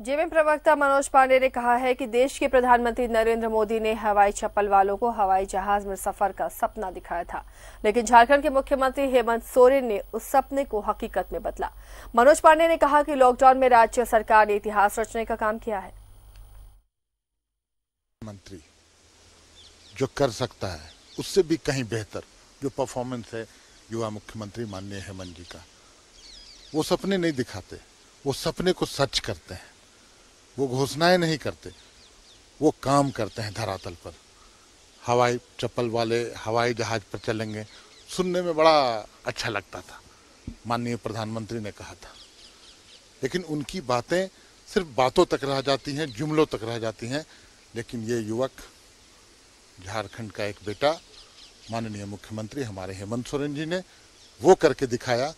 JMM प्रवक्ता मनोज पांडे ने कहा है कि देश के प्रधानमंत्री नरेंद्र मोदी ने हवाई चप्पल वालों को हवाई जहाज़ में सफ़र का सपना दिखाया था, लेकिन झारखंड के मुख्यमंत्री हेमंत सोरेन ने उस सपने को हकीकत में बदला। मनोज पांडे ने कहा कि लॉकडाउन में राज्य सरकार ने इतिहास रचने का काम किया है। मंत्री जो कर सकता है, उससे भी कहीं बेहतर, जो परफॉर्मेंस है, युवा मुख्यमंत्री माननीय हेमंत जी का, वो सपने नहीं दिखाते, वो सपने को सच करते हैं। वो घोषणाएँ नहीं करते। वो काम करते हैं धरातल पर। हवाई चप्पल वाले, हवाई जहाज़ पर चलेंगे। सुनने में बड़ा अच्छा लगता था। माननीय प्रधानमंत्री ने कहा था। लेकिन उनकी बातें सिर्फ़ बातों तक रह जाती हैं, जुमलों तक रह जाती हैं। लेकिन ये युवक, झारखंड का एक बेटा, माननीय मुख्यमंत्री हमारे हेमंत सोरेन जी ने वो करके दिखाया